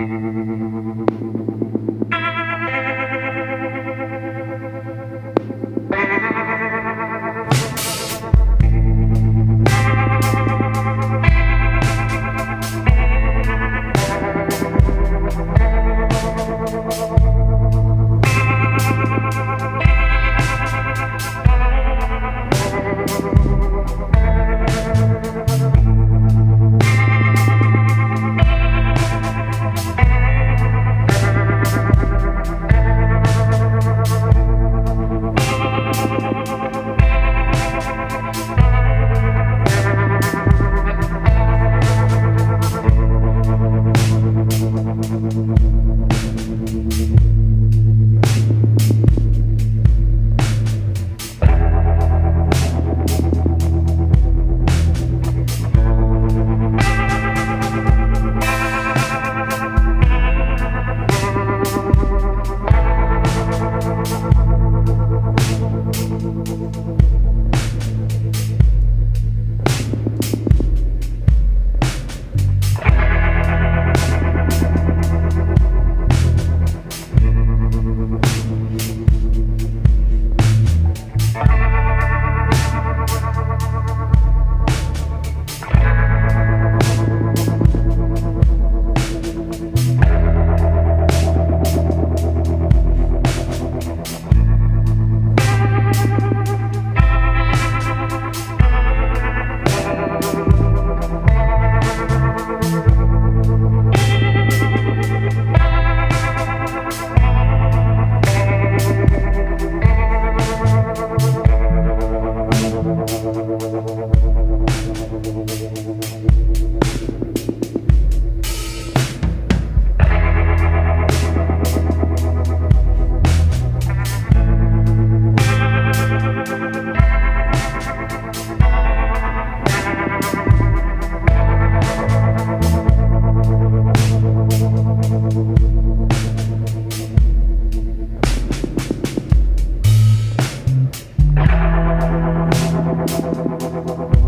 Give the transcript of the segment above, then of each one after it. Thank mm-hmm. you. Gracias.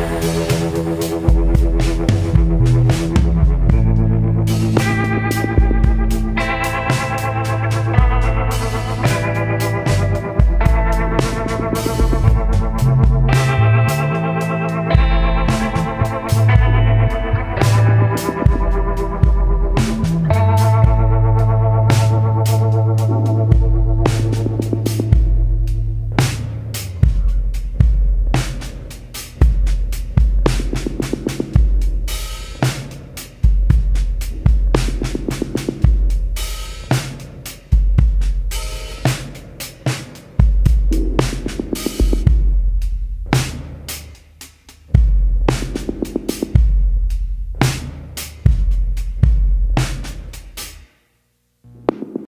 Thank